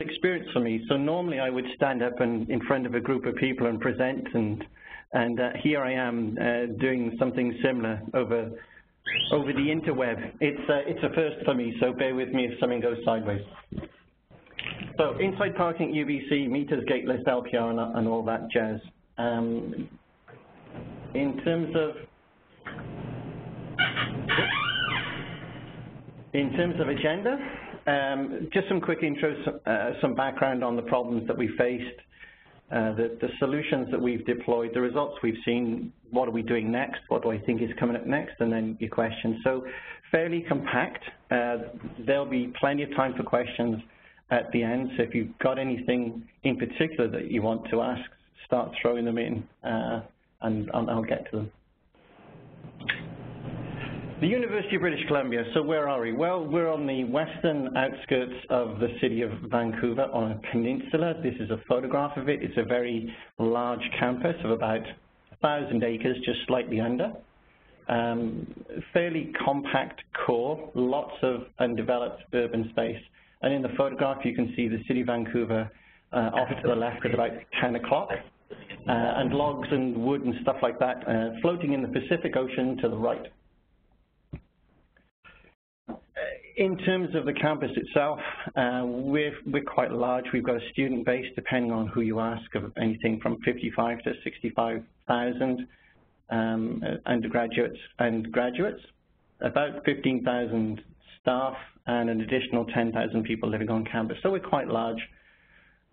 experience for me. So normally I would stand up and in front of a group of people and present, and and uh, here I am uh, doing something similar over over the interweb. It's uh, it's a first for me, so bear with me if something goes sideways. So inside parking UBC, meters, gateless, LPR, and, and all that jazz. Um, in terms of in terms of agenda, um, just some quick intros, uh, some background on the problems that we faced, uh, the, the, solutions that we've deployed, the results we've seen, what are we doing next, what do I think is coming up next, and then your questions. So fairly compact. Uh, there'll be plenty of time for questions at the end, so if you've got anything in particular that you want to ask, start throwing them in, uh, and, and I'll get to them. The University of British Columbia, so where are we? Well, we're on the western outskirts of the city of Vancouver on a peninsula. This is a photograph of it. It's a very large campus of about 1,000 acres, just slightly under. Um, fairly compact core, lots of undeveloped urban space. And in the photograph, you can see the city of Vancouver uh, off to the left at about 10 o'clock, uh, and logs and wood and stuff like that uh, floating in the Pacific Ocean to the right. In terms of the campus itself, uh, we're, we're quite large. We've got a student base, depending on who you ask, of anything from 55 to 65,000 um, undergraduates and graduates, about 15,000 staff, and an additional 10,000 people living on campus. So we're quite large.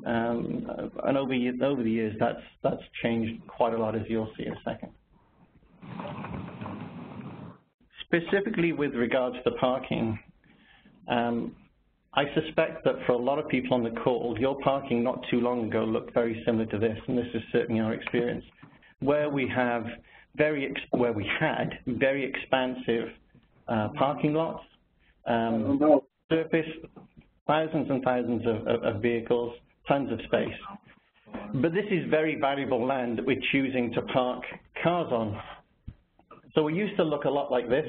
Um, and over, over the years, that's, that's changed quite a lot, as you'll see in a second. Specifically with regards to the parking, um, I suspect that for a lot of people on the call, your parking not too long ago looked very similar to this, and this is certainly our experience, where we have very where we had very expansive uh, parking lots, um, surface, thousands and thousands of, of, of vehicles, tons of space. But this is very valuable land that we're choosing to park cars on. So we used to look a lot like this,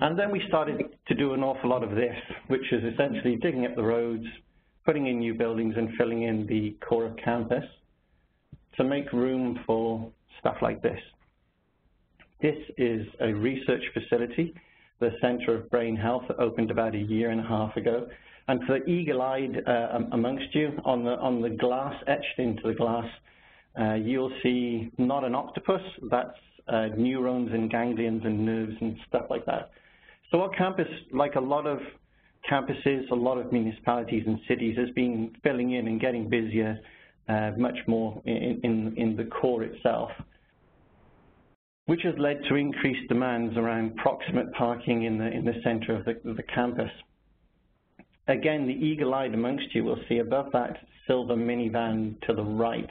and then we started to do an awful lot of this, which is essentially digging up the roads, putting in new buildings and filling in the core of campus to make room for stuff like this. This is a research facility, the Center of Brain Health that opened about a year and a half ago. And for the eagle-eyed uh, amongst you, on the, on the glass, etched into the glass, uh, you'll see not an octopus, that's uh, neurons and ganglions and nerves and stuff like that. So our campus, like a lot of campuses, a lot of municipalities and cities, has been filling in and getting busier uh, much more in, in, in the core itself, which has led to increased demands around proximate parking in the, in the center of the, the campus. Again, the eagle-eyed amongst you will see above that silver minivan to the right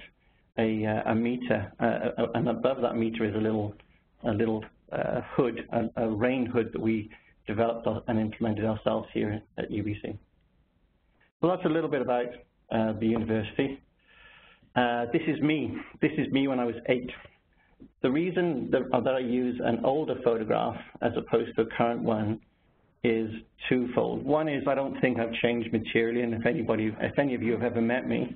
a, uh, a meter, uh, and above that meter is a little, a little uh, hood, a, a rain hood that we developed and implemented ourselves here at UBC. Well, that's a little bit about uh, the university. Uh, this is me. This is me when I was eight. The reason that, uh, that, I use an older photograph as opposed to a current one is twofold. One is I don't think I've changed materially, and if anybody, if any of you have ever met me,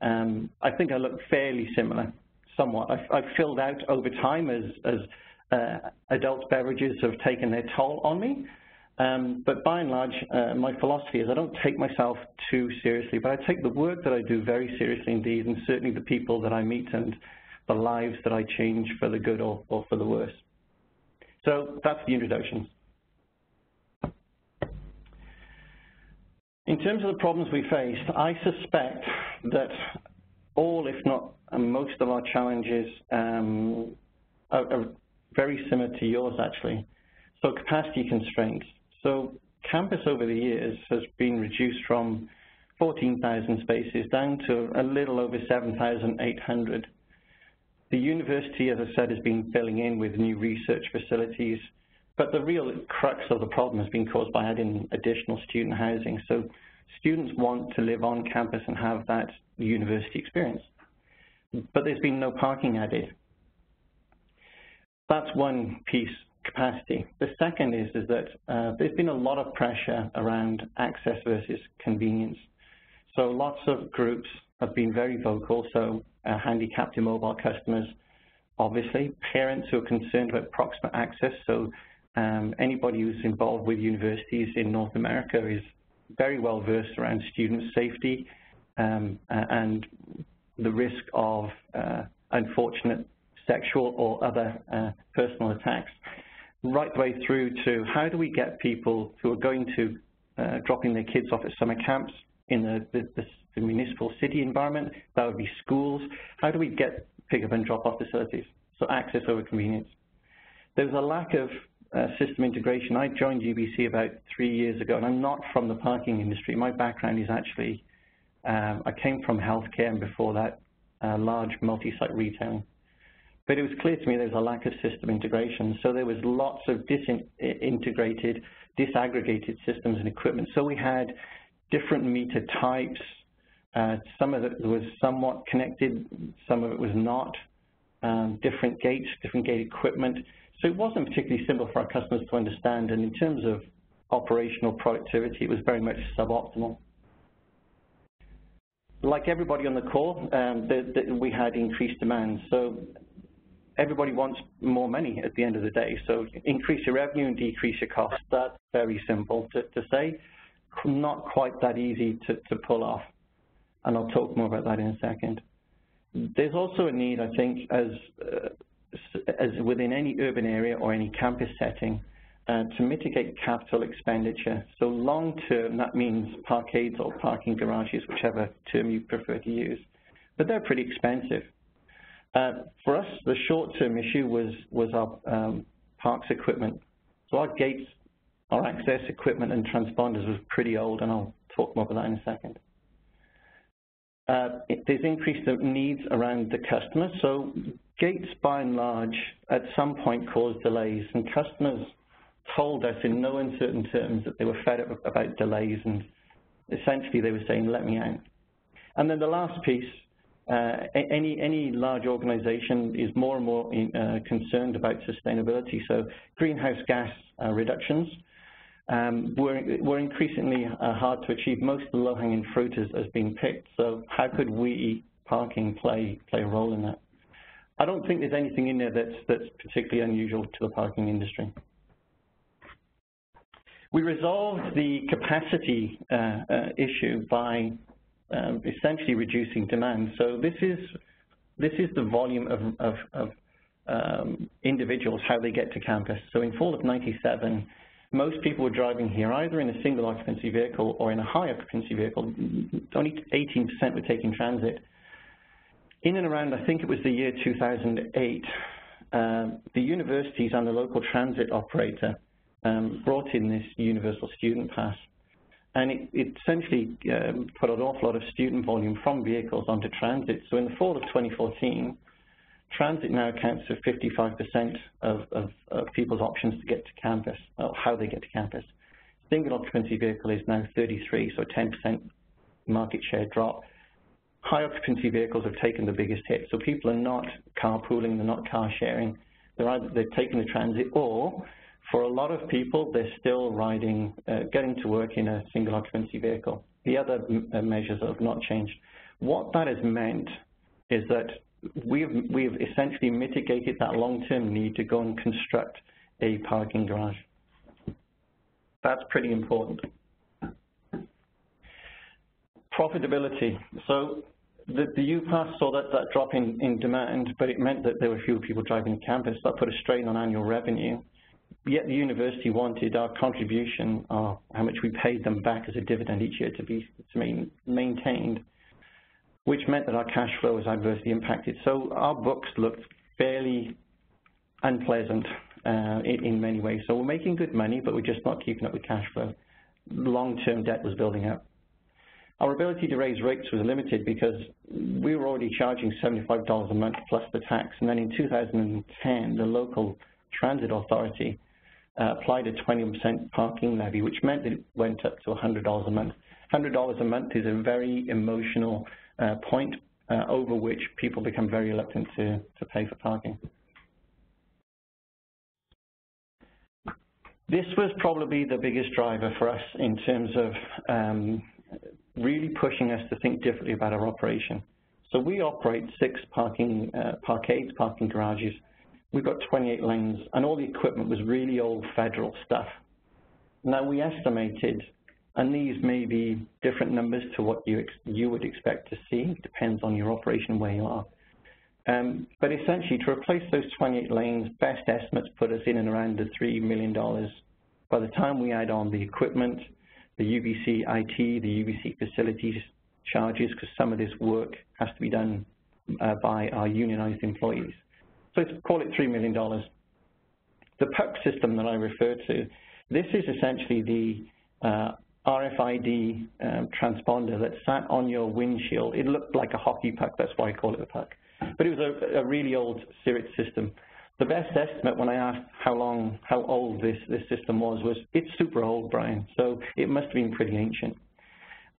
um, I think I look fairly similar, somewhat. I've, I've filled out over time as, as adult beverages have taken their toll on me. Um, but by and large, uh, my philosophy is I don't take myself too seriously, but I take the work that I do very seriously indeed, and certainly the people that I meet and the lives that I change for the good or, or for the worse. So that's the introduction. In terms of the problems we faced, I suspect that all, if not most of our challenges um, are, are very similar to yours actually. So capacity constraints. So campus over the years has been reduced from 14,000 spaces down to a little over 7,800. The university, as I said, has been filling in with new research facilities, but the real crux of the problem has been caused by adding additional student housing. So students want to live on campus and have that university experience. But there's been no parking added. That's one piece, capacity. The second is, is that uh, there's been a lot of pressure around access versus convenience. So lots of groups have been very vocal, so uh, handicapped immobile customers, obviously, parents who are concerned about proximate access, so um, anybody who's involved with universities in North America is very well versed around student safety um, and the risk of uh, unfortunate sexual or other uh, personal attacks, right the way through to how do we get people who are going to uh, dropping their kids off at summer camps in the, the, the, municipal city environment, that would be schools. How do we get pick-up and drop-off facilities? So access over convenience. There's a lack of uh, system integration. I joined UBC about three years ago, and I'm not from the parking industry. My background is actually, um, I came from healthcare, and before that, uh, large multi-site retailing. But it was clear to me there was a lack of system integration. So there was lots of disintegrated, disaggregated systems and equipment. So we had different meter types. Uh, some of it was somewhat connected, some of it was not. Um, different gates, different gate equipment. So it wasn't particularly simple for our customers to understand, and in terms of operational productivity, it was very much suboptimal. Like everybody on the call, um, the, the, we had increased demand. So everybody wants more money at the end of the day. So increase your revenue and decrease your costs. That's very simple to, to say. Not quite that easy to, to pull off. And I'll talk more about that in a second. There's also a need, I think, as uh, as within any urban area or any campus setting, uh, to mitigate capital expenditure. So long term, that means parkades or parking garages, whichever term you prefer to use. But they're pretty expensive. Uh, for us, the short-term issue was, was our um, parks equipment. So our gates, our access equipment and transponders was pretty old, and I'll talk more about that in a second. Uh, it, there's increased needs around the customer. So gates, by and large, at some point caused delays, and customers told us in no uncertain terms that they were fed up about delays, and essentially they were saying, let me out. And then the last piece, any, any large organization is more and more in, uh, concerned about sustainability. So greenhouse gas uh, reductions um, were, were increasingly uh, hard to achieve. Most of the low-hanging fruit has, has been picked. So how could we, parking, play, play a role in that? I don't think there's anything in there that's, that's particularly unusual to the parking industry. We resolved the capacity uh, uh, issue by essentially reducing demand. So this is this is the volume of, of, of um, individuals, how they get to campus. So in fall of 97, most people were driving here either in a single occupancy vehicle or in a high occupancy vehicle. Only 18% were taking transit. In and around, I think it was the year 2008, uh, the universities and the local transit operator um, brought in this universal student pass. And it, it essentially um, put an awful lot of student volume from vehicles onto transit. So in the fall of 2014, transit now accounts for 55% of, of, of, people's options to get to campus, or how they get to campus. Single occupancy vehicle is now 33, so 10% market share drop high occupancy vehicles have taken the biggest hit. So people are not carpooling, they're not car sharing. They're either they're taking the transit or for a lot of people, they're still riding, uh, getting to work in a single occupancy vehicle. The other uh, measures have not changed. What that has meant is that we've, we've essentially mitigated that long-term need to go and construct a parking garage. That's pretty important. Profitability. So the, the UPass saw that, that drop in, in demand, but it meant that there were fewer people driving to campus. That put a strain on annual revenue. Yet the university wanted our contribution, our, how much we paid them back as a dividend each year to be to main, maintained, which meant that our cash flow was adversely impacted. So our books looked fairly unpleasant uh, in, in many ways. So we're making good money, but we're just not keeping up with cash flow. Long-term debt was building up. Our ability to raise rates was limited because we were already charging $75 a month plus the tax. And then in 2010, the local transit authority uh, applied a 20% parking levy, which meant that it went up to $100 a month. $100 a month is a very emotional uh, point uh, over which people become very reluctant to, to pay for parking. This was probably the biggest driver for us in terms of um, really pushing us to think differently about our operation. So we operate six parking uh, parkades, parking garages. We've got 28 lanes, and all the equipment was really old federal stuff. Now we estimated, and these may be different numbers to what you you would expect to see. Depends on your operation where you are. Um, but essentially, to replace those 28 lanes, best estimates put us in and around the $3 million. By the time we add on the equipment, the UBC IT, the UBC facilities charges, because some of this work has to be done uh, by our unionized employees. So call it $3 million. The puck system that I referred to, this is essentially the uh, RFID um, transponder that sat on your windshield. It looked like a hockey puck, that's why I call it a puck. But it was a, a really old Sirit system. The best estimate when I asked how long, how old this, this system was, was it's super old, Brian, so it must have been pretty ancient.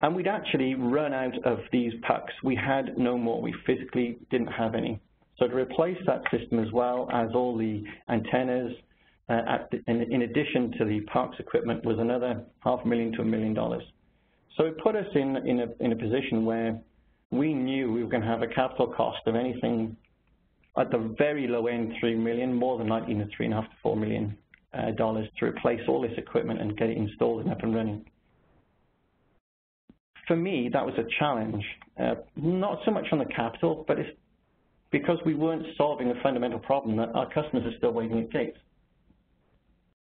And we'd actually run out of these pucks. We had no more. We physically didn't have any. So to replace that system as well as all the antennas, uh, the, in, in, addition to the parks equipment, was another half a million to a million dollars. So it put us in, in, a, in a position where we knew we were going to have a capital cost of anything at the very low end, three million, more than likely in three and a half to four million uh, dollars to replace all this equipment and get it installed and up and running. For me, that was a challenge, uh, not so much on the capital, but it's because we weren't solving a fundamental problem that our customers are still waiting at gates.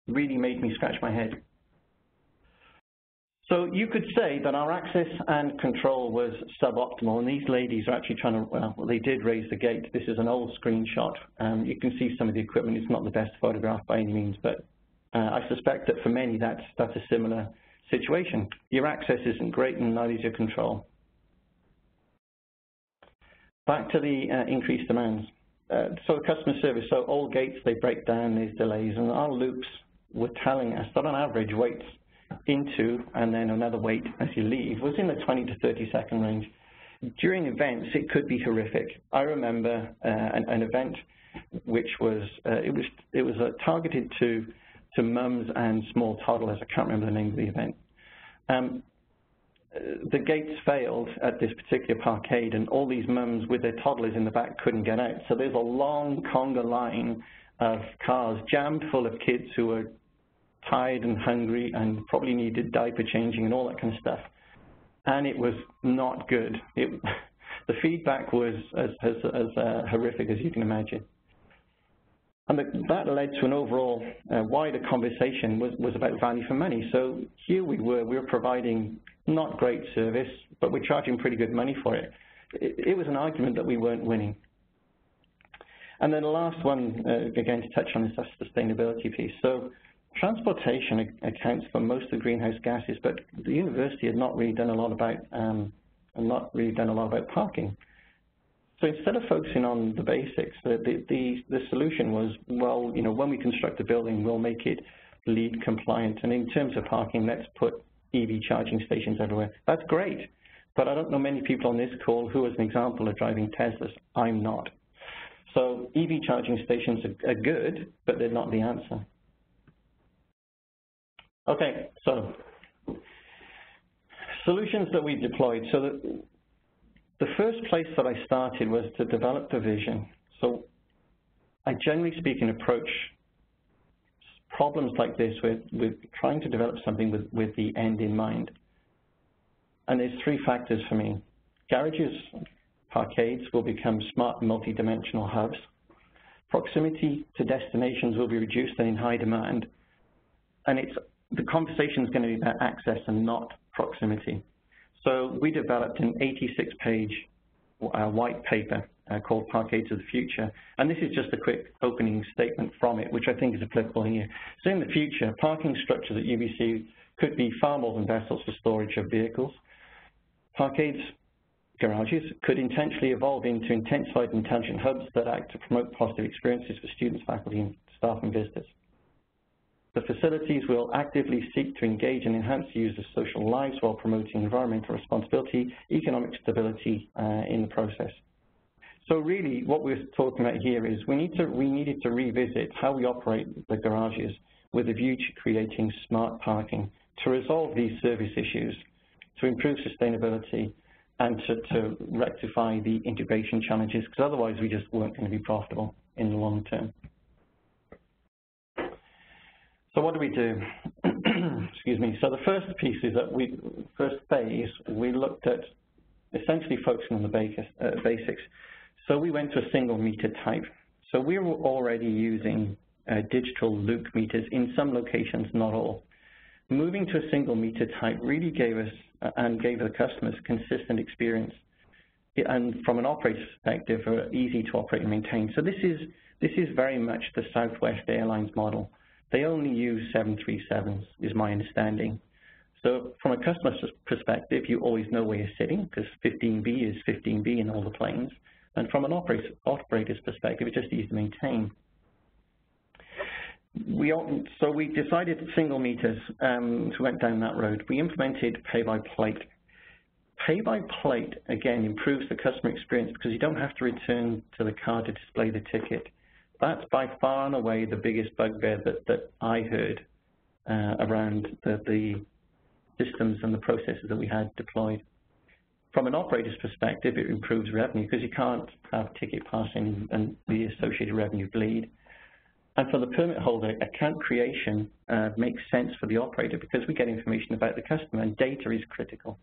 Really made me scratch my head. So you could say that our access and control was suboptimal, and these ladies are actually trying to, well, they did raise the gate. This is an old screenshot. Um, you can see some of the equipment. It's not the best photograph by any means, but uh, I suspect that for many that's, that's a similar situation. Your access isn't great, and neither is your control. Back to the uh, increased demands. Uh, so customer service, so all gates, they break down, these delays, and our loops were telling us that on average waits into and then another wait as you leave was in the 20 to 30 second range. During events, it could be horrific. I remember uh, an, an, event which was uh, it was it was uh, targeted to to mums and small toddlers. I can't remember the name of the event. Um, the gates failed at this particular parkade, and all these mums with their toddlers in the back couldn't get out. So there's a long conga line of cars jammed full of kids who were tired and hungry and probably needed diaper changing and all that kind of stuff. And it was not good. It, the feedback was as, as, as uh, horrific as you can imagine. And the, that led to an overall uh, wider conversation was, was about value for money. So here we were, we were providing not great service, but we're charging pretty good money for it. It, it was an argument that we weren't winning. And then the last one, uh, again, to touch on is sustainability piece. So transportation accounts for most of the greenhouse gases, but the university had not really done a lot about um, not really done a lot about parking. So instead of focusing on the basics, the, the, the solution was, well, you know, when we construct a building, we'll make it LEED compliant. And in terms of parking, let's put EV charging stations everywhere. That's great. But I don't know many people on this call who, as an example, are driving Teslas. I'm not. So EV charging stations are, good, but they're not the answer. Okay, so solutions that we've deployed. So the, the first place that I started was to develop the vision. So I generally speaking approach problems like this with, with trying to develop something with, with the end in mind. And there's three factors for me. Garages, parkades will become smart multi-dimensional hubs. Proximity to destinations will be reduced and in high demand. And it's the conversation is going to be about access and not proximity. So we developed an 86-page uh, white paper uh, called Parkades of the Future, and this is just a quick opening statement from it, which I think is applicable here. So in the future, parking structures at UBC could be far more than vessels for storage of vehicles. Parkades garages could intentionally evolve into intensified intelligent hubs that act to promote positive experiences for students, faculty, staff, and visitors. The facilities will actively seek to engage and enhance users' social lives while promoting environmental responsibility, economic stability uh, in the process. So really what we're talking about here is we, need to, we needed to revisit how we operate the garages with a view to creating smart parking to resolve these service issues to improve sustainability and to, to rectify the integration challenges, because otherwise we just weren't going to be profitable in the long term. So what do we do? Excuse me. So the first piece is that we, first phase, we looked at essentially focusing on the uh, basics. So we went to a single meter type. So we were already using uh, digital Luke meters in some locations, not all. Moving to a single meter type really gave us uh, and gave the customers consistent experience. And from an operator perspective, uh, easy to operate and maintain. So this is, this is very much the Southwest Airlines model. They only use 737s, is my understanding. So from a customer's perspective, you always know where you're sitting because 15B is 15B in all the planes. And from an operator's perspective, it's just easy to maintain. We so we decided single meters, um, so we went down that road. We implemented pay by plate. Pay by plate, again, improves the customer experience because you don't have to return to the car to display the ticket. That's by far and away the biggest bugbear that, that I heard uh, around the, the systems and the processes that we had deployed. From an operator's perspective, it improves revenue because you can't have ticket passing and the associated revenue bleed. And for the permit holder, account creation uh, makes sense for the operator because we get information about the customer and data is critical.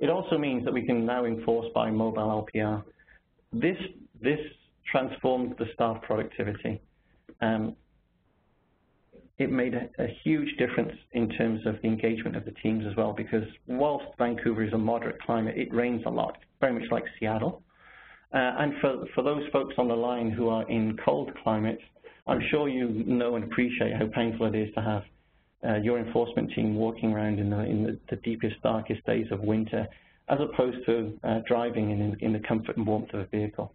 It also means that we can now enforce by mobile LPR. This, this transformed the staff productivity. Um, it made a, a, huge difference in terms of the engagement of the teams as well because whilst Vancouver is a moderate climate, it rains a lot, very much like Seattle. Uh, and for, for those folks on the line who are in cold climates, I'm sure you know and appreciate how painful it is to have uh, your enforcement team walking around in the, in the, the deepest, darkest days of winter, as opposed to uh, driving in, in the comfort and warmth of a vehicle.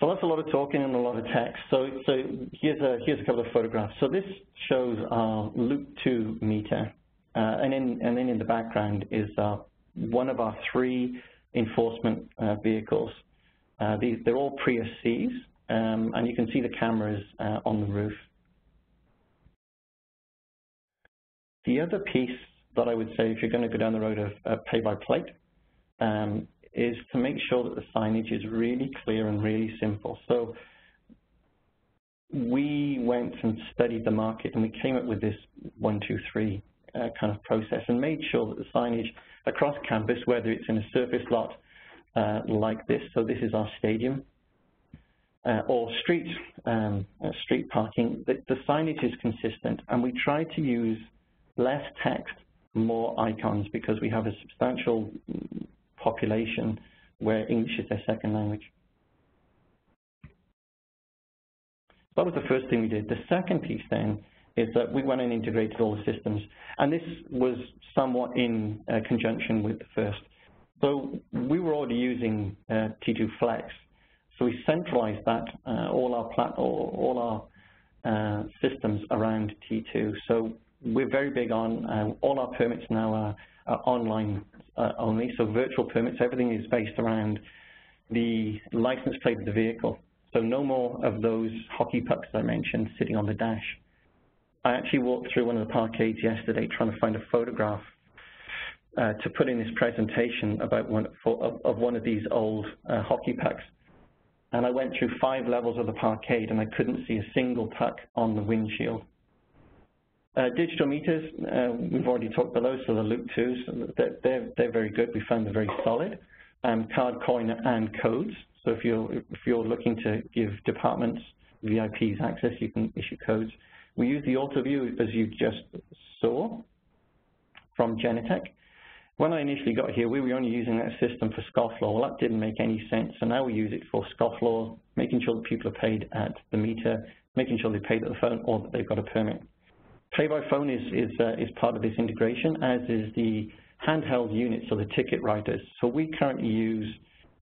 So that's a lot of talking and a lot of text. So, so here's, a, here's a couple of photographs. So this shows our Luke 2 meter, uh, and, in, and then in the background is uh, one of our three enforcement uh, vehicles. Uh, these, they're all Prius Cs, um, and you can see the cameras uh, on the roof. The other piece that I would say if you're going to go down the road of pay-by-plate um, is to make sure that the signage is really clear and really simple. So we went and studied the market and we came up with this one, two, three uh, kind of process and made sure that the signage across campus, whether it's in a surface lot uh, like this, so this is our stadium, uh, or street um, uh, street parking, the, the signage is consistent and we try to use less text, more icons because we have a substantial population where English is their second language. That was the first thing we did. The second piece then is that we went and integrated all the systems. And this was somewhat in uh, conjunction with the first. So we were already using uh, T2 Flex. So we centralized that, uh, all our plat all, uh, systems around T2. So we're very big on, uh, all our permits now are, are online uh, only, so virtual permits, everything is based around the license plate of the vehicle. So no more of those hockey pucks I mentioned sitting on the dash. I actually walked through one of the parkades yesterday trying to find a photograph uh, to put in this presentation about one for, of, of, one of these old uh, hockey pucks. And I went through five levels of the parkade and I couldn't see a single puck on the windshield. Uh, digital meters, uh, we've already talked those, so the Luke 2s, they're, they're, very good. We found they're very solid. Um, card, coin, and codes. So if you're, if you're looking to give departments, VIPs access, you can issue codes. We use the AutoVu, as you just saw, from Genetec. When I initially got here, we were only using that system for scofflaw. Well, that didn't make any sense, so now we use it for scofflaw, making sure that people are paid at the meter, making sure they're paid at the phone, or that they've got a permit. Pay by phone is, is, uh, is part of this integration, as is the handheld units, so the ticket writers. So we currently use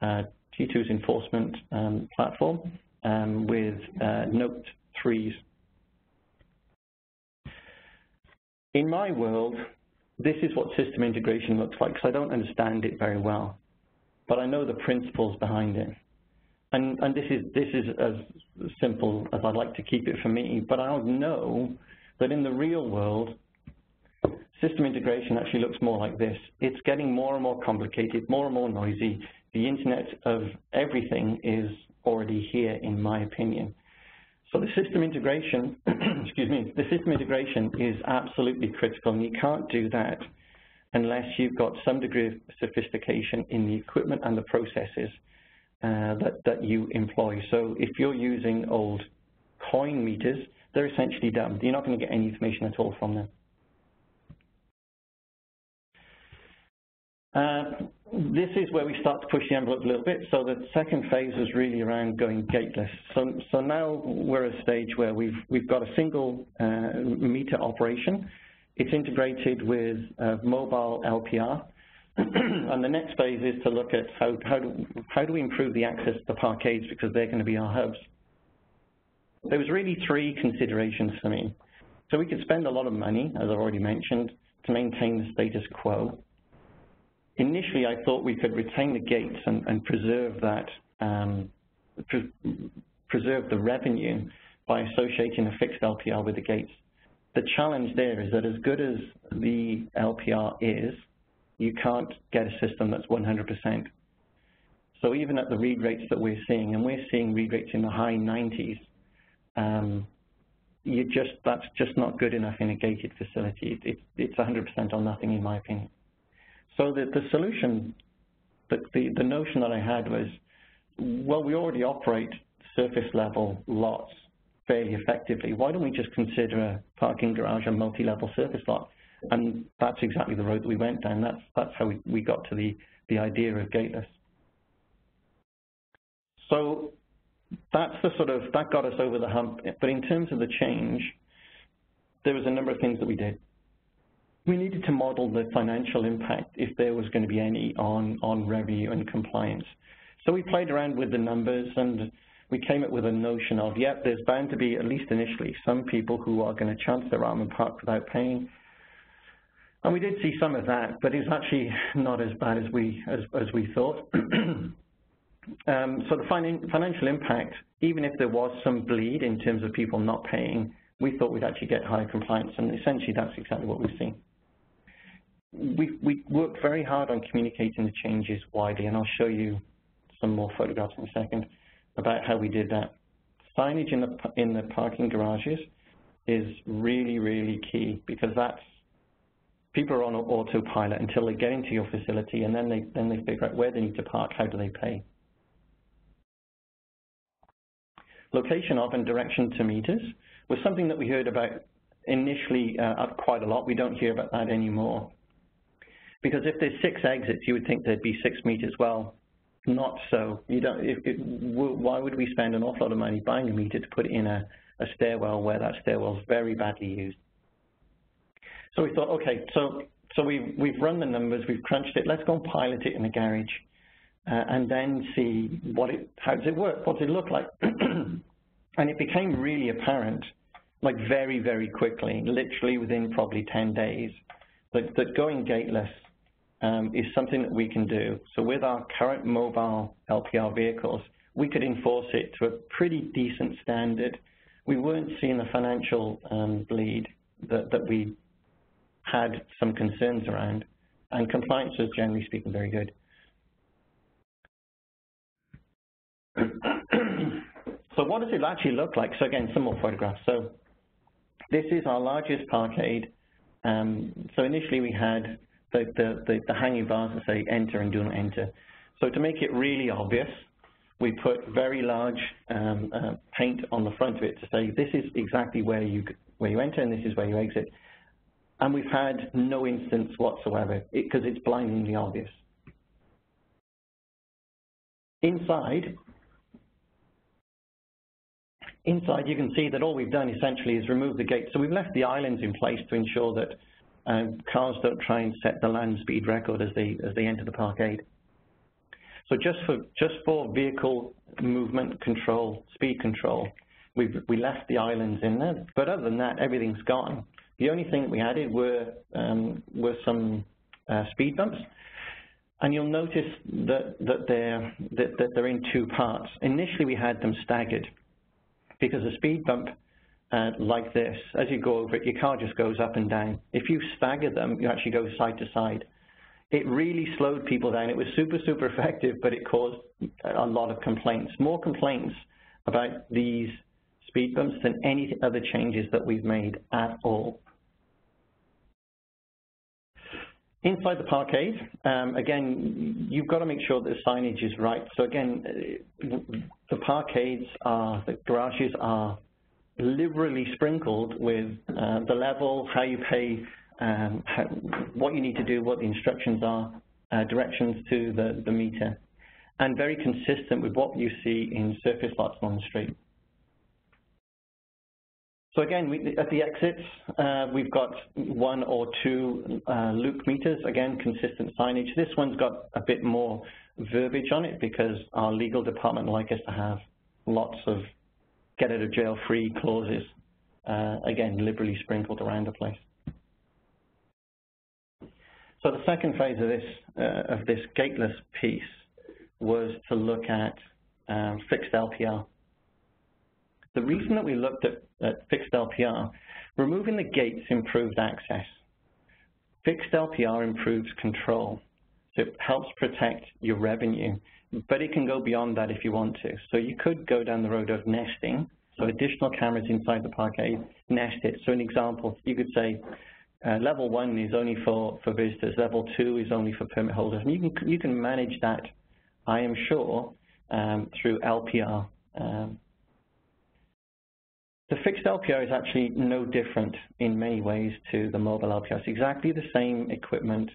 uh, T2's enforcement um, platform um, with uh, Note 3s. In my world, this is what system integration looks like, because I don't understand it very well, but I know the principles behind it. And, and this, is, this is as simple as I'd like to keep it for me, but I know that in the real world, system integration actually looks more like this. It's getting more and more complicated, more and more noisy. The Internet of everything is already here, in my opinion. So the system integration, excuse me, the system integration is absolutely critical, and you can't do that unless you've got some degree of sophistication in the equipment and the processes uh, that, that you employ. So if you're using old coin meters, they're essentially dumb. You're not going to get any information at all from them. Uh, this is where we start to push the envelope a little bit. So the second phase was really around going gateless. So, so now we're at a stage where we've, we've got a single uh, meter operation. It's integrated with uh, mobile LPR. and the next phase is to look at how, how, do, how do we improve the access to the parkades because they're going to be our hubs. There was really three considerations for me. So we could spend a lot of money, as I've already mentioned, to maintain the status quo initially I thought we could retain the gates and, and preserve that, um, pre preserve the revenue by associating a fixed LPR with the gates. The challenge there is that as good as the LPR is, you can't get a system that's 100%. So even at the read rates that we're seeing, and we're seeing read rates in the high 90s, um, you just that's just not good enough in a gated facility. It, it, it's 100% or nothing, in my opinion. So the, the solution, the, the, the notion that I had was, well, we already operate surface level lots fairly effectively. Why don't we just consider a parking garage a multi-level surface lot? And that's exactly the road that we went down. That's, that's how we, we got to the, the idea of gateless. So that's the sort of, that got us over the hump. But in terms of the change, there was a number of things that we did we needed to model the financial impact, if there was going to be any, on, on revenue and compliance. So we played around with the numbers and we came up with a notion of, yep, there's bound to be, at least initially, some people who are going to chance their arm and park without paying. And we did see some of that, but it's actually not as bad as we, as, as we thought. um, so the financial impact, even if there was some bleed in terms of people not paying, we thought we'd actually get higher compliance, and essentially that's exactly what we've seen we, we worked very hard on communicating the changes widely, and I'll show you some more photographs in a second about how we did that. Signage in the, in the parking garages is really, really key because that's people are on autopilot until they get into your facility and then they, then they figure out where they need to park, how do they pay. Location of and direction to meters was something that we heard about initially uh, quite a lot. We don't hear about that anymore. Because if there's six exits, you would think there'd be six meters. Well, not so. You don't. Why would we spend an awful lot of money buying a meter to put in a, a stairwell where that stairwell is very badly used? So we thought, okay, so so we've we've run the numbers, we've crunched it. Let's go and pilot it in the garage, and then see what it how does it work? What does it look like? and it became really apparent, like very very quickly, literally within probably 10 days, that that going gateless um, is something that we can do. So with our current mobile LPR vehicles, we could enforce it to a pretty decent standard. We weren't seeing the financial um, bleed that, that we had some concerns around, and compliance was generally speaking very good. So what does it actually look like? So again, some more photographs. So this is our largest parkade. Um, so initially we had the, the, the, the hanging bars that say enter and do not enter. So to make it really obvious, we put very large um, uh, paint on the front of it to say this is exactly where you where you enter and this is where you exit. And we've had no instance whatsoever because it, it's blindingly obvious. Inside, inside you can see that all we've done essentially is remove the gate. So we've left the islands in place to ensure that and cars don't try and set the land speed record as they as they enter the parkade. So just for just for vehicle movement control, speed control, we we left the islands in there. But other than that, everything's gone. The only thing that we added were um, were some uh, speed bumps, and you'll notice that that they're that, that they're in two parts. Initially, we had them staggered because a speed bump uh, like this, as you go over it, your car just goes up and down. If you stagger them, you actually go side to side. It really slowed people down. It was super, super effective, but it caused a lot of complaints. More complaints about these speed bumps than any other changes that we've made at all. Inside the parkade, um, again, you've got to make sure that the signage is right. So again, the parkades are, the garages are liberally sprinkled with uh, the level, how you pay, um, how, what you need to do, what the instructions are, uh, directions to the, the meter, and very consistent with what you see in surface lots on the street. So again, we, at the exits, uh, we've got one or two uh, Luke meters, again, consistent signage. This one's got a bit more verbiage on it because our legal department like us to have lots of get out of jail free clauses, uh, again, liberally sprinkled around the place. So the second phase of this, uh, of this gateless piece was to look at um, fixed LPR. The reason that we looked at, at fixed LPR, removing the gates improved access. Fixed LPR improves control. So it helps protect your revenue, but it can go beyond that if you want to. So you could go down the road of nesting, so additional cameras inside the parkade, nest it. So an example, you could say uh, level one is only for, for visitors, level two is only for permit holders. And you can, you can manage that, I am sure, um, through LPR. Um, the fixed LPR is actually no different in many ways to the mobile LPR. It's exactly the same equipment.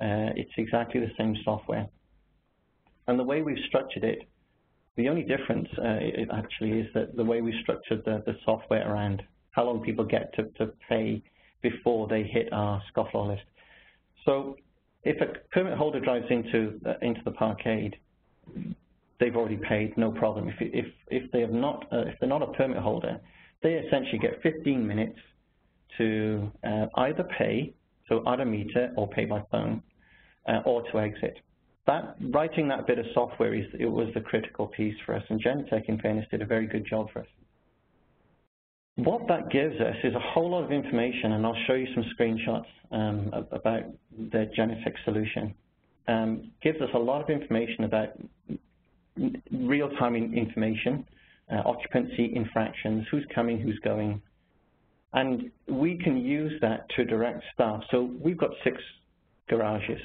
Uh, it's exactly the same software. And the way we've structured it, the only difference uh, it actually is that the way we structured the, the software around how long people get to, to pay before they hit our scofflaw list. So if a permit holder drives into, uh, into the parkade, they've already paid, no problem. If, if, if, they have not, uh, if they're not a permit holder, they essentially get 15 minutes to uh, either pay, so add a meter or pay by phone, uh, or to exit. That Writing that bit of software is, it was the critical piece for us, and Genetec, in fairness, did a very good job for us. What that gives us is a whole lot of information, and I'll show you some screenshots um, about the Genetec solution. Um, gives us a lot of information about real-time information, occupancy infractions, who's coming, who's going. And we can use that to direct staff. So we've got six garages.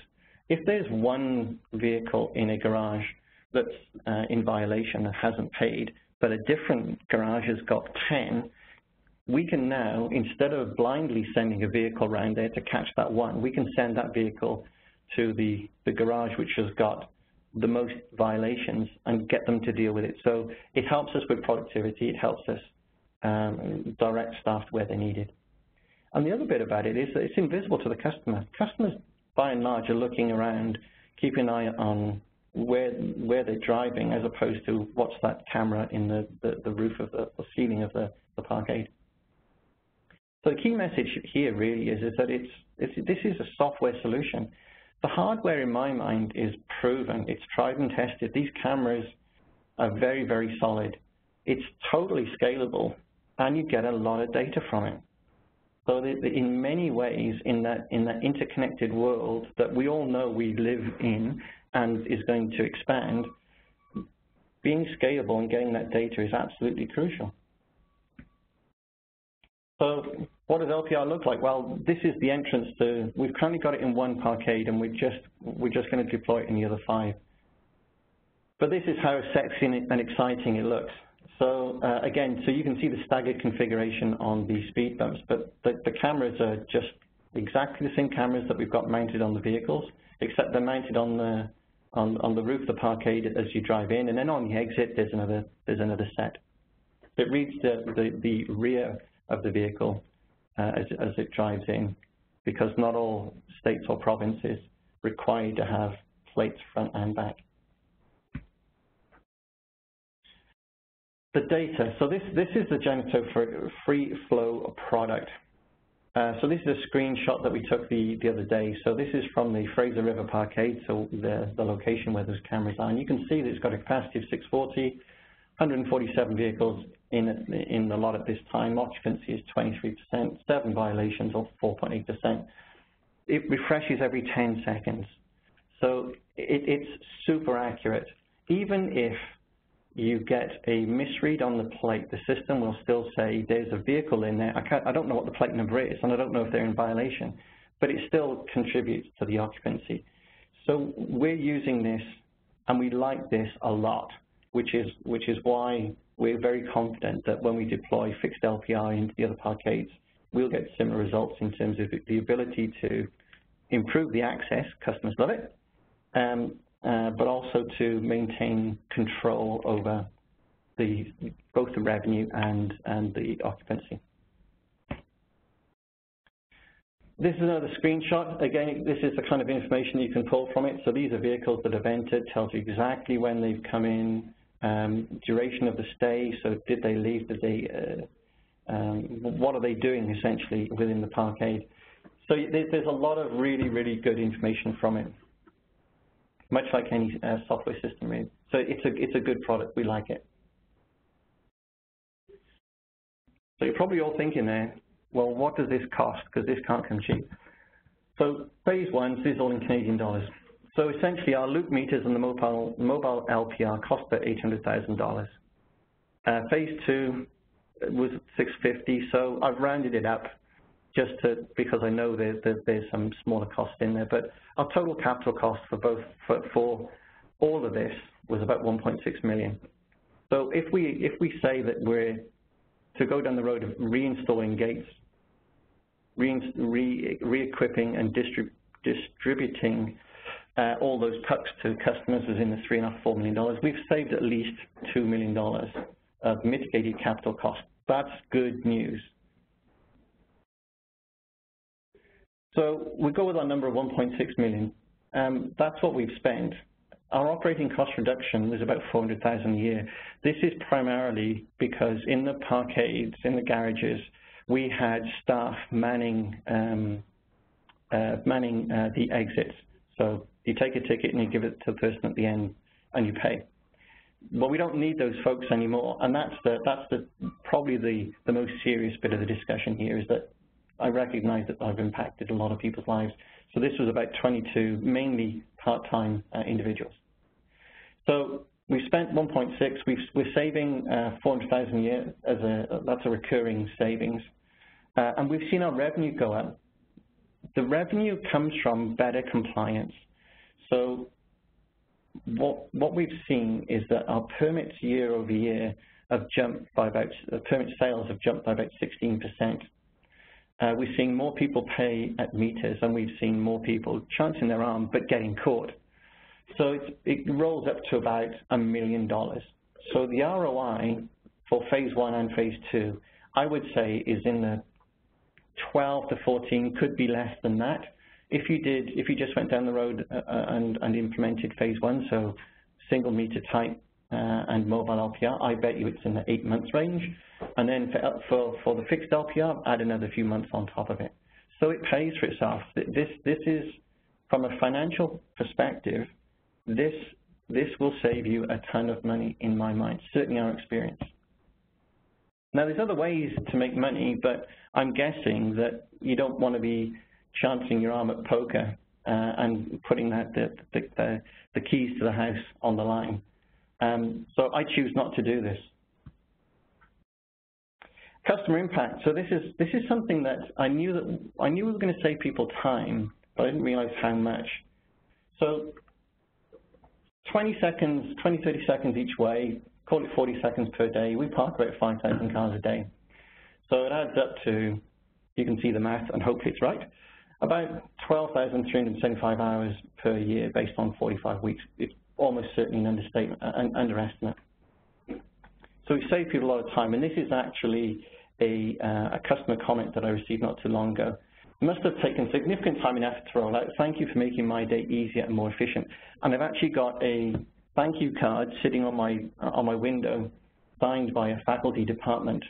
If there's one vehicle in a garage that's uh, in violation and hasn't paid, but a different garage has got 10, we can now, instead of blindly sending a vehicle around there to catch that one, we can send that vehicle to the, the garage which has got the most violations and get them to deal with it. So it helps us with productivity. It helps us um, direct staff where they need it. And the other bit about it is that it's invisible to the customer. Customers, by and large, are looking around, keeping an eye on where where they're driving, as opposed to what's that camera in the, the, the roof of the, the ceiling of the, the parkade. So the key message here really is, is that it's, it's, this is a software solution. The hardware, in my mind, is proven. It's tried and tested. These cameras are very, very solid. It's totally scalable, and you get a lot of data from it. So in many ways, in that, in that interconnected world that we all know we live in and is going to expand, being scalable and getting that data is absolutely crucial. So what does LPR look like? Well, this is the entrance to, we've currently got it in one parkade and we're just, we're just going to deploy it in the other five. But this is how sexy and exciting it looks. So uh, again, so you can see the staggered configuration on the speed bumps, but the, the cameras are just exactly the same cameras that we've got mounted on the vehicles, except they're mounted on the on, on the roof of the parkade as you drive in, and then on the exit there's another there's another set. It reads the, the, the rear of the vehicle as, as it drives in, because not all states or provinces require you to have plates front and back. The data, so this, this is the Genetec free flow product. Uh, so this is a screenshot that we took the, the other day. So this is from the Fraser River Parkade, so the, the location where those cameras are. And you can see that it's got a capacity of 640, 147 vehicles in, in the lot at this time. Occupancy is 23%, seven violations of 4.8%. It refreshes every 10 seconds. So it, it's super accurate. Even if you get a misread on the plate, the system will still say there's a vehicle in there. I, I don't know what the plate number is, and I don't know if they're in violation, but it still contributes to the occupancy. So we're using this, and we like this a lot, which is, which is why we're very confident that when we deploy fixed LPR into the other parkades, we'll get similar results in terms of the ability to improve the access, customers love it, um, uh, but also to maintain control over the, both the revenue and, and the occupancy. This is another screenshot. Again, this is the kind of information you can pull from it. So these are vehicles that have entered, tells you exactly when they've come in, um, duration of the stay, so did they leave, did they, uh, um, what are they doing essentially within the parkade. So there's a lot of really, really good information from it, much like any uh, software system really. So it's a, it's a good product, we like it. So you're probably all thinking there, well, what does this cost? Because this can't come cheap. So phase one, this is all in Canadian dollars. So essentially, our Luke meters and the mobile, mobile LPR cost about $800,000. Uh, phase two was 650, so I've rounded it up just to, because I know that there, there's some smaller costs in there, but our total capital cost for both, for, for all of this was about 1.6 million. So if we, if we say that we're to go down the road of reinstalling gates, re-equipping re and distrib distributing uh, all those pucks to customers was in the three and a half, four million dollars. We've saved at least two million dollars of mitigated capital cost. That's good news. So we go with our number of 1.6 million. Um, that's what we've spent. Our operating cost reduction was about 400,000 a year. This is primarily because in the parkades, in the garages, we had staff manning um, uh, manning uh, the exits. So you take a ticket and you give it to the person at the end and you pay. Well, we don't need those folks anymore, and that's the that's the probably the the most serious bit of the discussion here is that I recognize that I've impacted a lot of people's lives. So this was about 22 mainly part-time uh, individuals. So we spent 1.6. we are saving uh, 400,000 a year as a that's a recurring savings, uh, and we've seen our revenue go up. The revenue comes from better compliance. So what what we've seen is that our permits year over year have jumped by about uh, permit sales have jumped by about 16 percent. Uh, we're seeing more people pay at meters, and we've seen more people chancing their arm but getting caught. So it rolls up to about a million dollars. So the ROI for phase one and phase two, I would say, is in the 12 to 14, could be less than that. If you did, if you just went down the road uh, uh and, and implemented phase one, so single meter type uh, and mobile LPR, I bet you it's in the eight months range. And then for, for, for the fixed LPR, add another few months on top of it. So it pays for itself. This, this is, from a financial perspective, this, this will save you a ton of money in my mind, certainly our experience. Now, there's other ways to make money, but I'm guessing that you don't want to be chancing your arm at poker uh, and putting that, the, the, the, keys to the house on the line. Um, so I choose not to do this. Customer impact. So this is this is something that I knew that I knew we were going to save people time, but I didn't realize how much. So 20 seconds, 20, 30 seconds each way, call it 40 seconds per day. We park about 5,000 cars a day. So it adds up to, you can see the math, and hopefully it's right, about 12,375 hours per year based on 45 weeks. It's almost certainly an understatement, an underestimate. So we save people a lot of time, and this is actually a, uh, a customer comment that I received not too long ago. It must have taken significant time and effort to roll out. Thank you for making my day easier and more efficient. And I've actually got a thank you card sitting on my, on my window signed by a faculty department.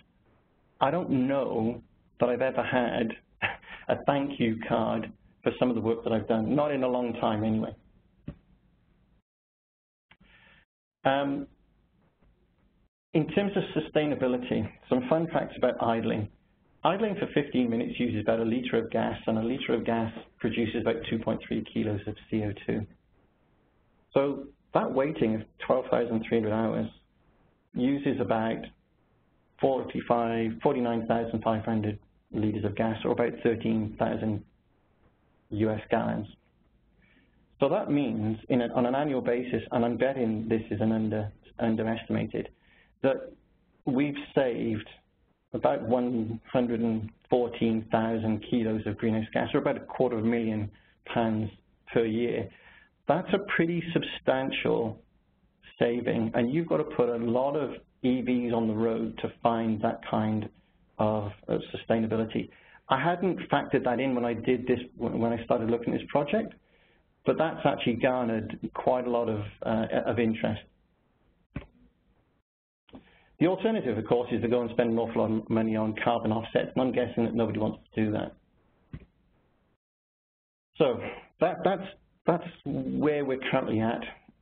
I don't know that I've ever had a thank you card for some of the work that I've done, not in a long time anyway. Um, in terms of sustainability, some fun facts about idling. Idling for 15 minutes uses about a litre of gas, and a litre of gas produces about 2.3 kilos of CO2. So that waiting of 12,300 hours uses about 49,500 litres of gas, or about 13,000 US gallons. So that means, on an annual basis, and I'm betting this is an under, underestimated, that we've saved about 114,000 kilos of greenhouse gas, or about a quarter of a million pounds per year. That's a pretty substantial saving, and you've got to put a lot of EVs on the road to find that kind of, of sustainability. I hadn't factored that in when I did this, when I started looking at this project, but that's actually garnered quite a lot of, uh, of interest. The alternative, of course, is to go and spend an awful lot of money on carbon offsets, and I'm guessing that nobody wants to do that. So that, that's, that's where we're currently at.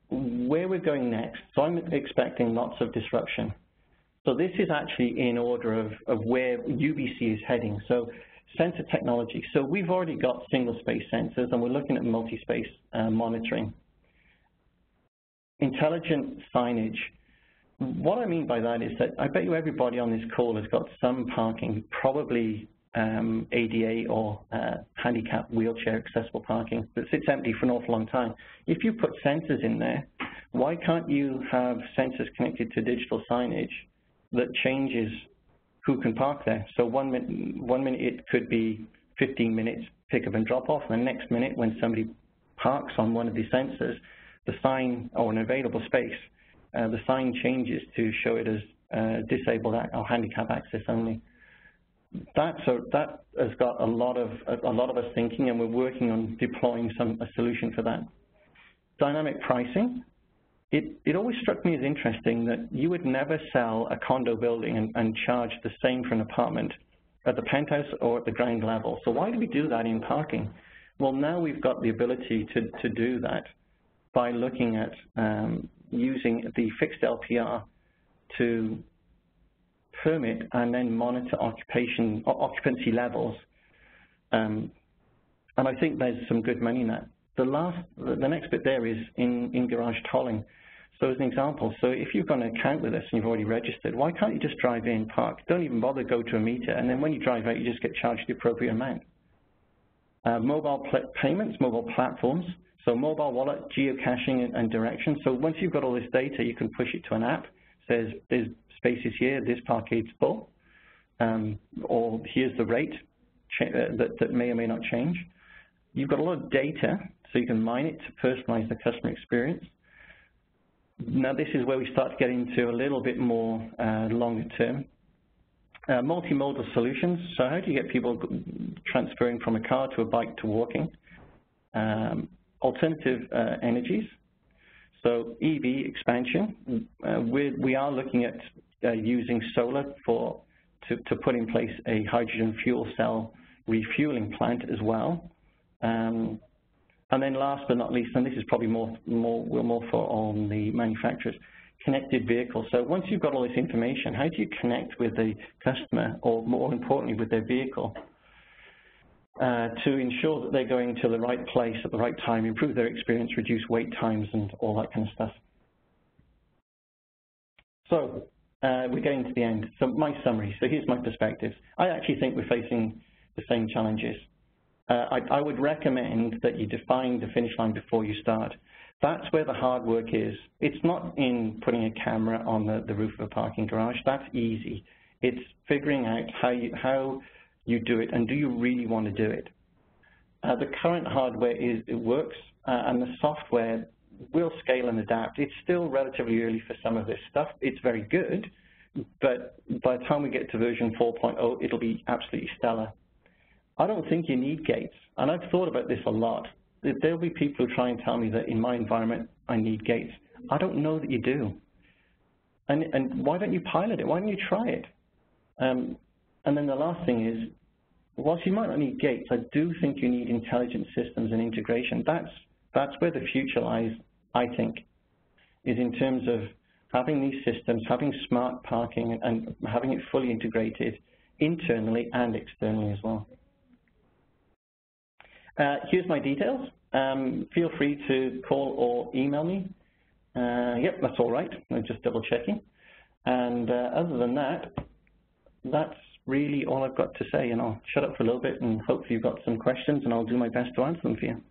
Where we're going next, so I'm expecting lots of disruption. So this is actually in order of, of where UBC is heading. So sensor technology. So we've already got single space sensors and we're looking at multi-space uh, monitoring. Intelligent signage. What I mean by that is that I bet you everybody on this call has got some parking, probably um, ADA or uh, handicap wheelchair accessible parking that sits empty for an awful long time. If you put sensors in there, why can't you have sensors connected to digital signage that changes who can park there. So one minute, one minute it could be 15 minutes pick up and drop off, the next minute when somebody parks on one of these sensors, the sign, or an available space, uh, the sign changes to show it as uh, disabled or handicap access only. That's a, that has got a lot of a, a lot of us thinking, and we're working on deploying some a solution for that. Dynamic pricing, it, it always struck me as interesting that you would never sell a condo building and, and charge the same for an apartment at the penthouse or at the ground level. So why do we do that in parking? Well, now we've got the ability to, to do that by looking at um, using the fixed LPR to permit and then monitor occupation occupancy levels. Um, and I think there's some good money in that. The last, the next bit there is in, in garage tolling. So as an example, so if you've got an account with us and you've already registered, why can't you just drive in, park, don't even bother go to a meter, and then when you drive out, you just get charged the appropriate amount. Uh, mobile payments, mobile platforms, so mobile wallet, geocaching, and, and direction. So once you've got all this data, you can push it to an app, says there's spaces here, this parkade's full, um, or here's the rate uh, that, that may or may not change. You've got a lot of data so you can mine it to personalize the customer experience. Now this is where we start to get into a little bit more uh, longer term. Uh, multimodal solutions, so how do you get people transferring from a car to a bike to walking? Um, alternative uh, energies, so EV expansion. Uh, we are looking at uh, using solar for to, to, put in place a hydrogen fuel cell refueling plant as well. Um, and then last but not least, and this is probably more, more, more for on the manufacturers, connected vehicles. So once you've got all this information, how do you connect with the customer, or more importantly, with their vehicle, uh, to ensure that they're going to the right place at the right time, improve their experience, reduce wait times, and all that kind of stuff. So uh, we're getting to the end. So my summary, so here's my perspective. I actually think we're facing the same challenges I, I, would recommend that you define the finish line before you start. That's where the hard work is. It's not in putting a camera on the, the roof of a parking garage. That's easy. It's figuring out how you, how you do it and do you really want to do it. Uh, the current hardware is it works uh, and the software will scale and adapt. It's still relatively early for some of this stuff. It's very good, but by the time we get to version 4.0, it'll be absolutely stellar. I don't think you need gates. And I've thought about this a lot. There'll be people who try and tell me that in my environment I need gates. I don't know that you do. And, and why don't you pilot it? Why don't you try it? Um, and then the last thing is, whilst you might not need gates, I do think you need intelligent systems and integration. That's, that's where the future lies, I think, is in terms of having these systems, having smart parking, and having it fully integrated internally and externally as well. Uh, here's my details. Um, feel free to call or email me. Uh, yep, that's all right. I'm just double checking. And uh, other than that, that's really all I've got to say. And I'll shut up for a little bit and hopefully you've got some questions and I'll do my best to answer them for you.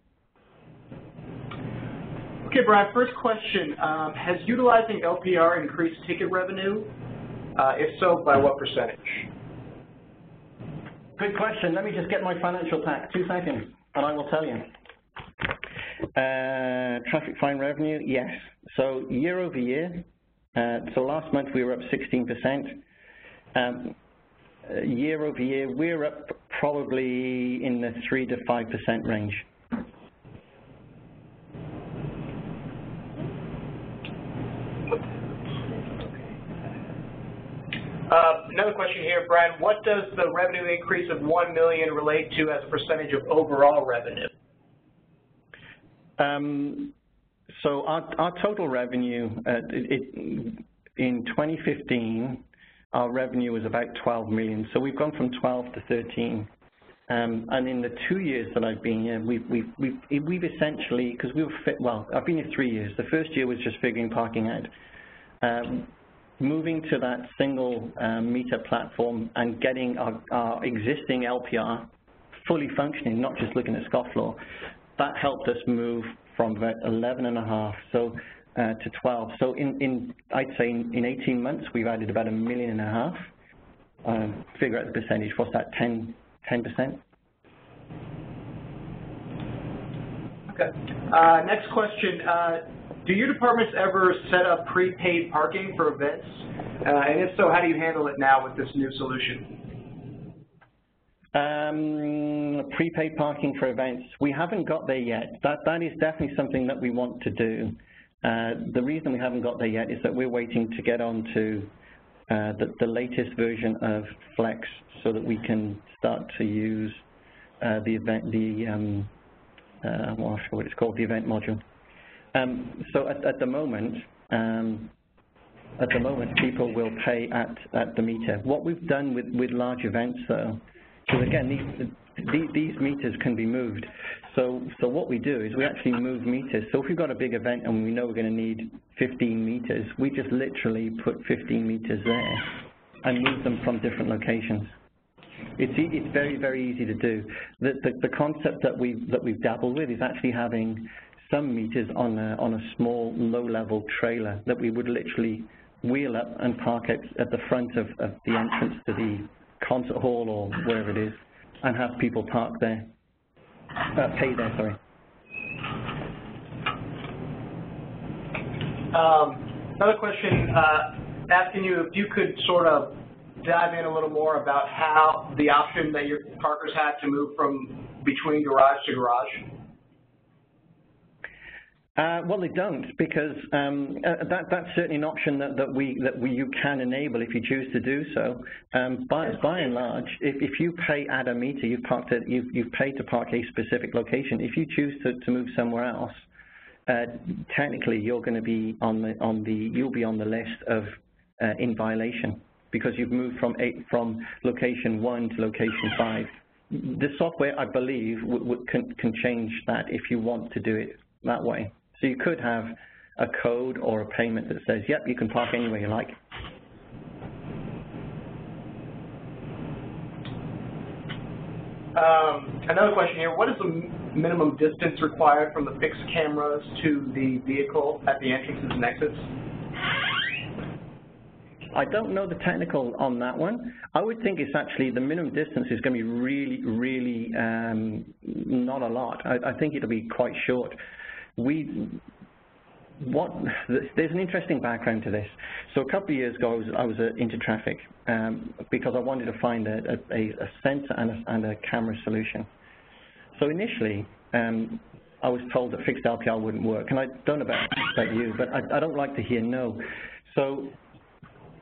Okay, Brad, first question. Um, has utilizing LPR increased ticket revenue? Uh, if so, by what percentage? Good question. Let me just get my financial pack. Two seconds, and I will tell you. Uh, traffic fine revenue, yes. So year over year, uh, so last month we were up 16%. Um, uh, year over year, we're up probably in the 3 to 5% range. Uh, another question here, Brad. What does the revenue increase of 1 million relate to as a percentage of overall revenue? Um, so our, our total revenue uh, it, in 2015, our revenue was about 12 million. So we've gone from 12 to 13. Um, and in the two years that I've been here, we've, we've, we've, we've essentially, because we were fit, well, I've been here three years. The first year was just figuring parking out. Um, moving to that single um, meter platform and getting our, our, existing LPR fully functioning, not just looking at scofflaw, that helped us move from about 11 and a half so uh, to 12. So in, in I'd say in, in, 18 months, we've added about a million and a half. Um, figure out the percentage. What's that? 10 percent. Okay. Uh, next question. Uh, do your departments ever set up prepaid parking for events? Uh, and if so, how do you handle it now with this new solution? Um, prepaid parking for events, we haven't got there yet. That, that is definitely something that we want to do. Uh, the reason we haven't got there yet is that we're waiting to get on to uh, the, the, latest version of Flex so that we can start to use uh, the event, the, um, uh, I what it's called, the event module. Um, so at, at, the moment, um, at the moment, people will pay at, at the meter. What we've done with, with large events, though, because again, these, these meters can be moved. So, so what we do is we actually move meters. So if we've got a big event and we know we're going to need 15 meters, we just literally put 15 meters there and move them from different locations. It's, it's very, very easy to do. The, the, the concept that we've, that we've dabbled with is actually having some meters on a, on a small, low-level trailer that we would literally wheel up and park at, at the front of, of the entrance to the concert hall or wherever it is, and have people park there, uh, pay there, sorry. Um, another question, uh, asking you if you could sort of dive in a little more about how the option that your parkers had to move from between garage to garage. Uh, well, they don't, because um, uh, that, that's certainly an option that, that, we, that we, you can enable if you choose to do so. Um, by, by and large, if, if you pay at a meter, you've, parked at, you've, you've paid to park a specific location. If you choose to, to move somewhere else, uh, technically you're going to be on the, on the, you'll be on the list of uh, in violation because you've moved from, eight, from location one to location five. The software, I believe, can, can change that if you want to do it that way. So you could have a code or a payment that says, yep, you can park anywhere you like. Um, another question here, what is the minimum distance required from the fixed cameras to the vehicle at the entrances and exits? I don't know the technical on that one. I would think it's actually the minimum distance is going to be really, really um, not a lot. I, I think it'll be quite short we what there's an interesting background to this. So a couple of years ago, I was, I was uh, into traffic um, because I wanted to find a, a, a sensor and a, and a, camera solution. So initially, um, I was told that fixed LPR wouldn't work, and I don't know about, about you, but I, I, don't like to hear no. So,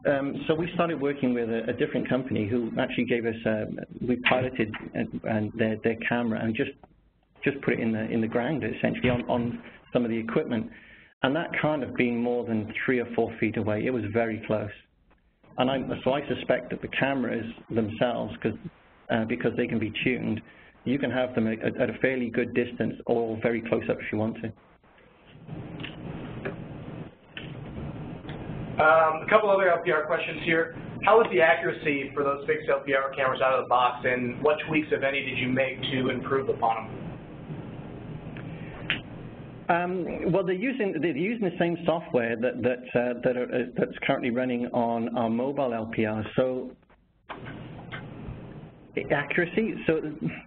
um, so we started working with a, different company who actually gave us, uh, we piloted and, and their, their camera and just just put it in the in the ground essentially on, on some of the equipment. and that can't have been more than three or four feet away. It was very close. And I, so I suspect that the cameras themselves, cause, uh, because they can be tuned, you can have them at, at a fairly good distance or very close up if you want to. Um, a couple other LPR questions here. How was the accuracy for those fixed LPR cameras out of the box, and what tweaks, if any, did you make to improve upon them? Um, well, they're using they're using the same software that that uh, that are, uh, that's currently running on our mobile LPR. So accuracy. So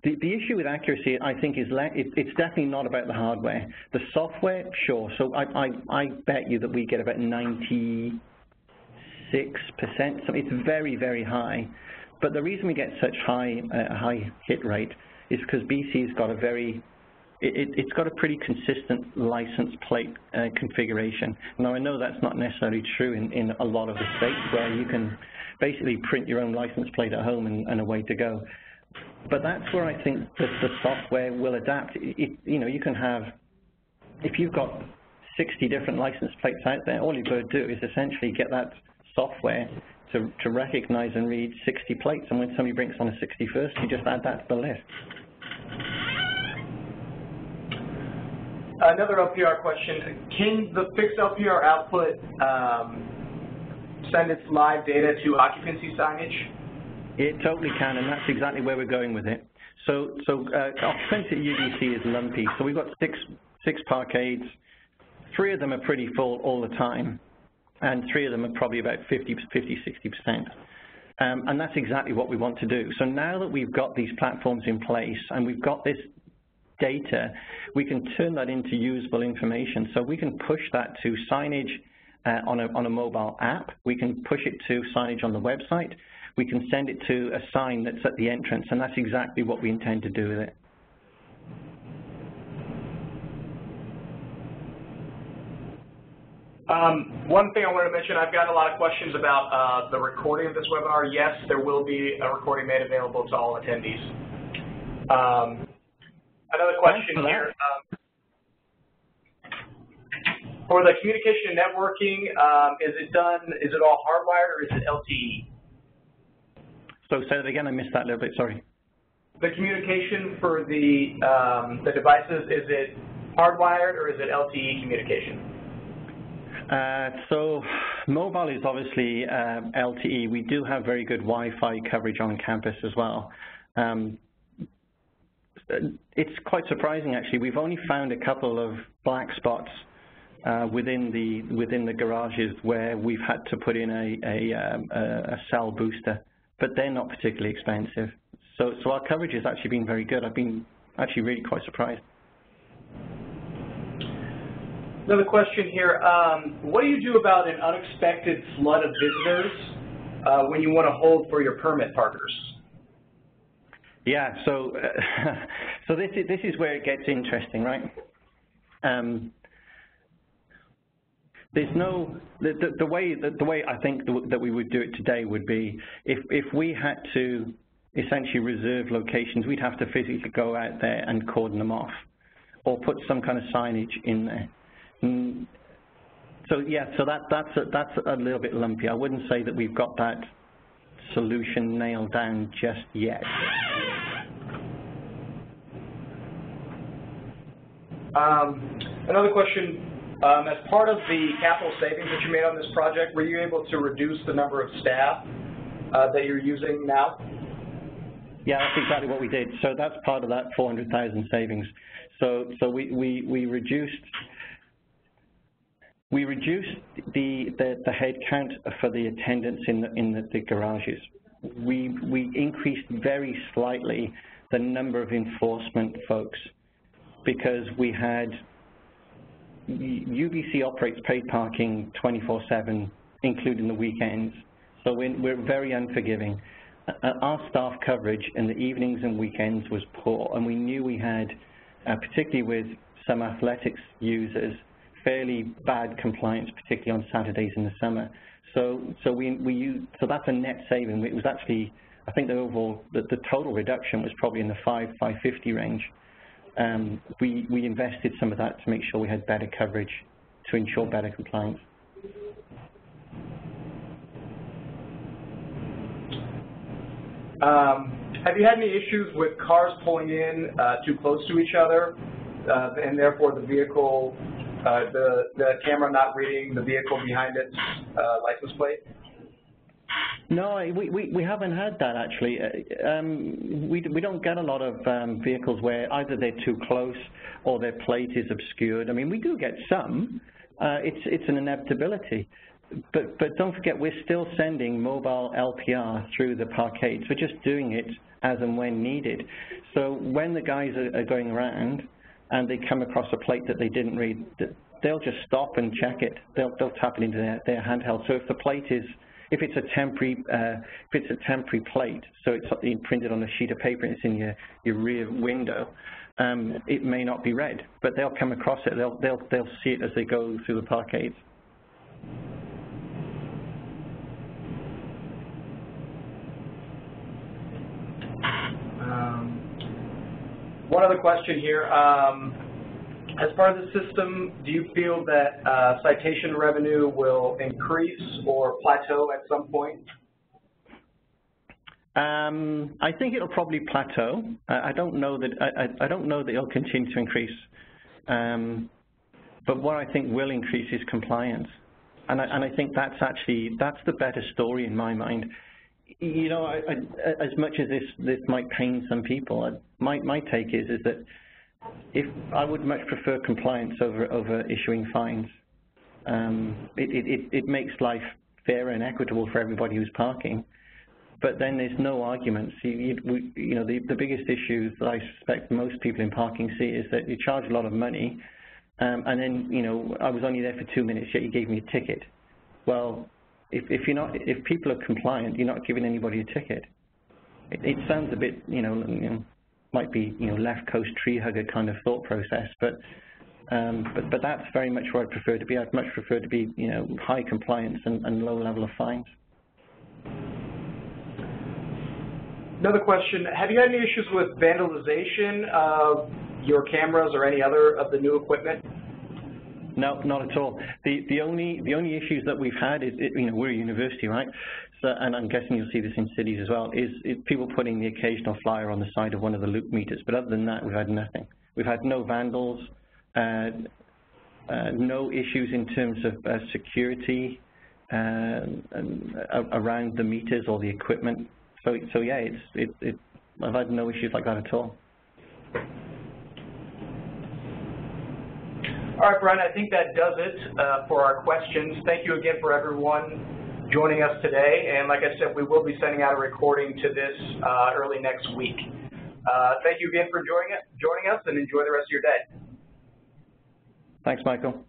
the the issue with accuracy, I think, is it, it's definitely not about the hardware. The software, sure. So I I, I bet you that we get about 96 percent. So it's very very high. But the reason we get such high uh, high hit rate is because BC's got a very it, has got a pretty consistent license plate uh, configuration. Now, I know that's not necessarily true in, in a lot of the states where you can basically print your own license plate at home and, and away to go. But that's where I think that the software will adapt. It, you know, you can have, if you've got 60 different license plates out there, all you've got to do is essentially get that software to, to recognize and read 60 plates, and when somebody brings on a 61st, you just add that to the list. Another LPR question. Can the fixed LPR output um, send its live data to occupancy signage? It totally can, and that's exactly where we're going with it. So, so uh, occupancy UBC is lumpy. So we've got six, six parkades. Three of them are pretty full all the time, and three of them are probably about 50, 50 60%. Um, and that's exactly what we want to do. So now that we've got these platforms in place and we've got this data, we can turn that into usable information. So we can push that to signage uh, on, a, on a mobile app. We can push it to signage on the website. We can send it to a sign that's at the entrance, and that's exactly what we intend to do with it. Um, one thing I want to mention, I've got a lot of questions about uh, the recording of this webinar. Yes, there will be a recording made available to all attendees. Um, another question here. Um, for the communication and networking, um, is it done, is it all hardwired or is it LTE? So say that again, I missed that a little bit, sorry. The communication for the, um, the devices, is it hardwired or is it LTE communication? Uh, so mobile is obviously uh, LTE. We do have very good Wi-Fi coverage on campus as well. Um, it's quite surprising actually. We've only found a couple of black spots uh, within the within the garages where we've had to put in a a, um, a cell booster, but they're not particularly expensive. So so our coverage has actually been very good. I've been actually really quite surprised. Another question here. Um, what do you do about an unexpected flood of visitors uh, when you want to hold for your permit parkers? Yeah, so uh, so this is this is where it gets interesting, right? Um, there's no the, the, the way the, the, way I think that we would do it today would be if if we had to essentially reserve locations, we'd have to physically go out there and cordon them off, or put some kind of signage in there. Mm, so yeah, so that that's a, that's a little bit lumpy. I wouldn't say that we've got that solution nailed down just yet. Um, another question um, as part of the capital savings that you made on this project, were you able to reduce the number of staff uh, that you're using now? Yeah, that's exactly what we did. So that's part of that 400,000 savings. So so we, we, we reduced we reduced the, the, the head count for the attendants in the, in the, the garages. We, we increased very slightly the number of enforcement folks because we had UBC operates paid parking 24-7, including the weekends, so we're very unforgiving. Uh, our staff coverage in the evenings and weekends was poor, and we knew we had, uh, particularly with some athletics users, fairly bad compliance, particularly on Saturdays in the summer. So, so we, we used, so that's a net saving. It was actually, I think the overall, the, the total reduction was probably in the 5, 550 range um, we, we invested some of that to make sure we had better coverage to ensure better compliance. Um, have you had any issues with cars pulling in uh, too close to each other, uh, and therefore the vehicle, uh, the the camera not reading the vehicle behind its uh, license plate? No, we, we, we haven't had that actually. Uh, um, we, we don't get a lot of um, vehicles where either they're too close or their plate is obscured. I mean, we do get some. Uh, it's, it's an inevitability. But, but don't forget, we're still sending mobile LPR through the parkades. We're just doing it as and when needed. So when the guys are, are going around and they come across a plate that they didn't read, they'll just stop and check it. They'll, they'll tap it into their, their handheld. So if the plate is if it's a temporary, uh, if it's a temporary plate, so it's printed on a sheet of paper and it's in your, your rear window, um, it may not be read, but they'll come across it. They'll, they'll, they'll see it as they go through the parkades. Um, one other question here. Um, as part of the system, do you feel that uh, citation revenue will increase or plateau at some point? Um, I think it'll probably plateau. I, I don't know that I, I, don't know that it'll continue to increase. Um, but what I think will increase is compliance, and I, and I think that's actually that's the better story in my mind. You know, I, as much as this this might pain some people, my my take is is that if I would much prefer compliance over over issuing fines. Um, it, it, it makes life fair and equitable for everybody who's parking. But then there's no arguments. You, you, you know, the, the biggest issue that I suspect most people in parking see is that you charge a lot of money, um, and then, you know, I was only there for two minutes, yet you gave me a ticket. Well, if, if you're not, if people are compliant, you're not giving anybody a ticket. It, it sounds a bit, you know, you know might be you know left coast tree hugger kind of thought process, but um, but but that's very much where I prefer to be. I'd much prefer to be you know high compliance and, and low level of fines. Another question: Have you had any issues with vandalization of your cameras or any other of the new equipment? No, not at all. The the only the only issues that we've had is you know we're a university, right? And I'm guessing you'll see this in cities as well, is, is people putting the occasional flyer on the side of one of the Luke meters. But other than that, we've had nothing. We've had no vandals, uh, uh, no issues in terms of uh, security uh, around the meters or the equipment. So, so yeah, it's, it, it, I've had no issues like that at all. All right, Brian, I think that does it uh, for our questions. Thank you again for everyone joining us today. And like I said, we will be sending out a recording to this uh, early next week. Uh, thank you again for joining, joining us and enjoy the rest of your day. Thanks, Michael.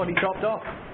Everybody dropped off?